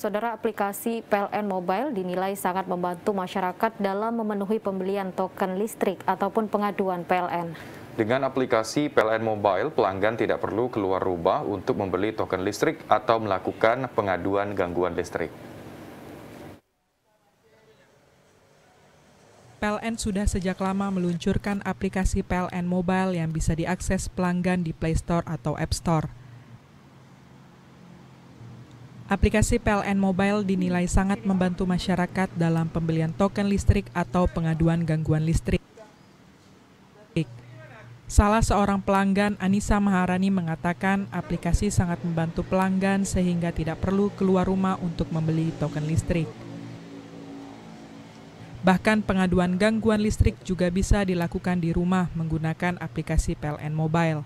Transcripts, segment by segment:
Saudara aplikasi PLN Mobile dinilai sangat membantu masyarakat dalam memenuhi pembelian token listrik ataupun pengaduan PLN. Dengan aplikasi PLN Mobile, pelanggan tidak perlu keluar rumah untuk membeli token listrik atau melakukan pengaduan gangguan listrik. PLN sudah sejak lama meluncurkan aplikasi PLN Mobile yang bisa diakses pelanggan di Play Store atau App Store. Aplikasi PLN Mobile dinilai sangat membantu masyarakat dalam pembelian token listrik atau pengaduan gangguan listrik. Salah seorang pelanggan, Anissa Maharani, mengatakan aplikasi sangat membantu pelanggan sehingga tidak perlu keluar rumah untuk membeli token listrik. Bahkan pengaduan gangguan listrik juga bisa dilakukan di rumah menggunakan aplikasi PLN Mobile.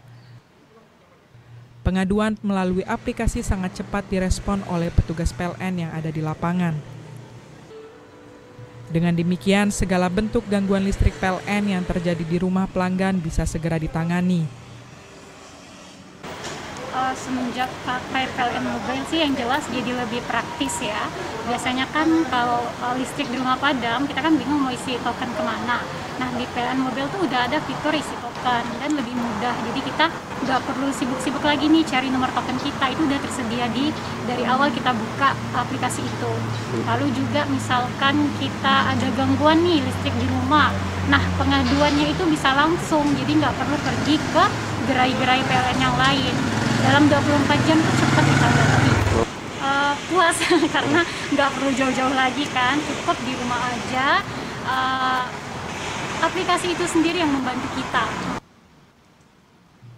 Pengaduan melalui aplikasi sangat cepat direspon oleh petugas PLN yang ada di lapangan. Dengan demikian, segala bentuk gangguan listrik PLN yang terjadi di rumah pelanggan bisa segera ditangani. Uh, semenjak pakai PLN Mobile sih yang jelas jadi lebih praktis ya. Biasanya kan kalau uh, listrik di rumah padam, kita kan bingung mau isi token ke mana. Nah di PLN Mobile tuh udah ada fitur isi token dan lebih mudah. Jadi kita nggak perlu sibuk-sibuk lagi nih cari nomor token kita itu udah tersedia di dari awal kita buka aplikasi itu lalu juga misalkan kita ada gangguan nih listrik di rumah nah pengaduannya itu bisa langsung jadi nggak perlu pergi ke gerai-gerai PLN yang lain dalam 24 jam tuh cepat kita uh, puas karena nggak perlu jauh-jauh lagi kan cukup di rumah aja. Uh, aplikasi itu sendiri yang membantu kita.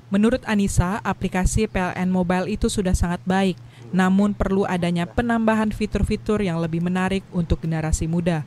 Menurut Anissa, aplikasi PLN Mobile itu sudah sangat baik, namun perlu adanya penambahan fitur-fitur yang lebih menarik untuk generasi muda.